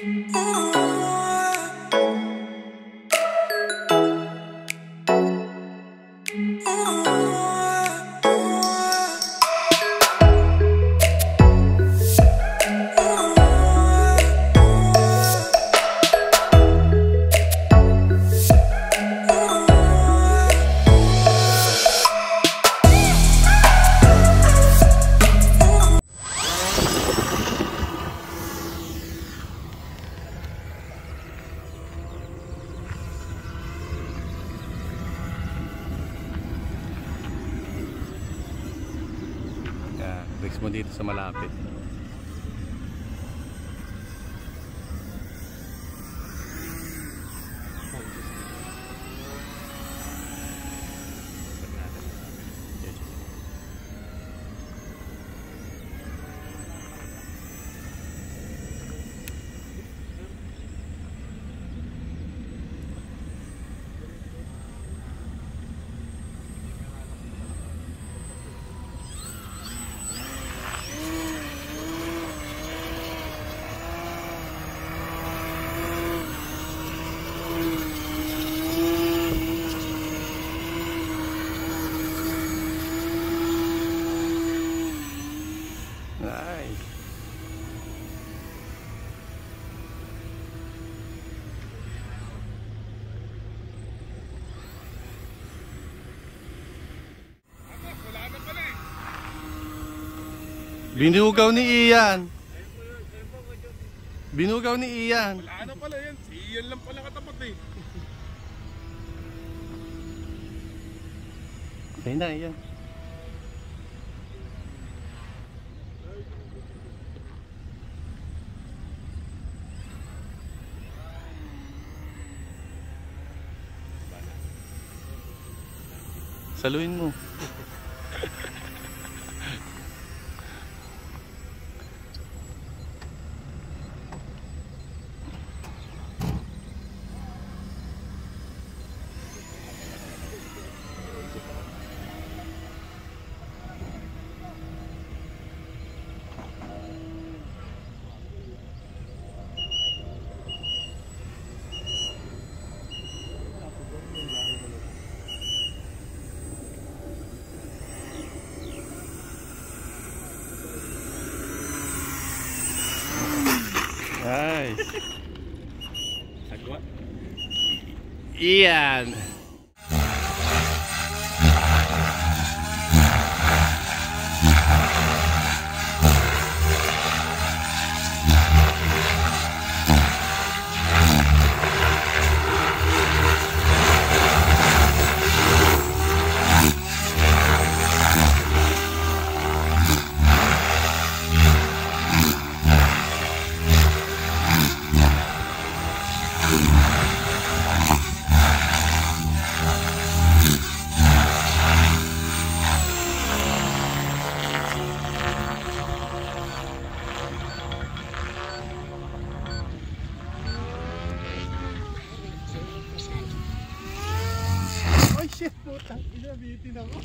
Ooh. Mismo dito sa malapit. Nice. Wala na pala eh. Binugaw ni Ian. Binugaw ni Ian. Wala na pala yan. Si Ian lang pala katapat eh. Okay na, Ian. Saluin mo. guys. Tag what? Ian. Shit puta. Inabitin ako.